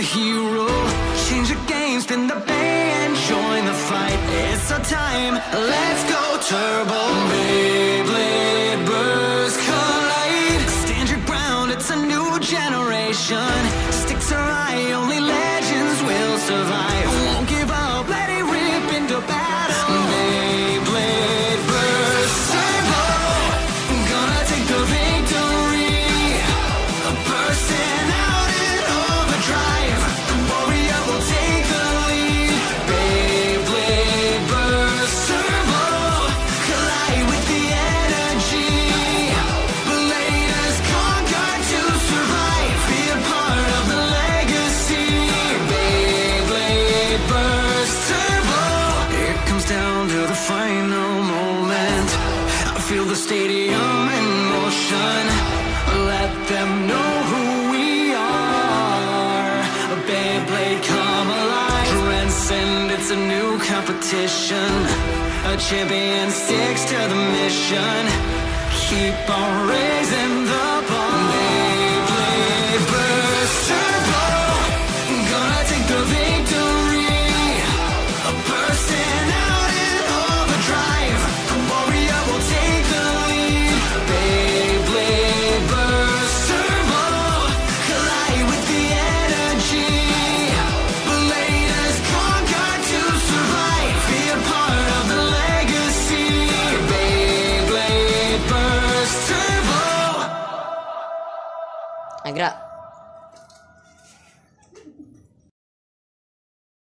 hero. Change the game, spin the Bey, and join the fight. It's our time, let's go turbo. Beyblade burst collide. Stand your ground, it's a new generation. Final moment. I feel the stadium in motion. Let them know who we are. A Beyblade come alive. Transcend, it's a new competition. A champion sticks to the mission. Keep on raising the bar. Negra.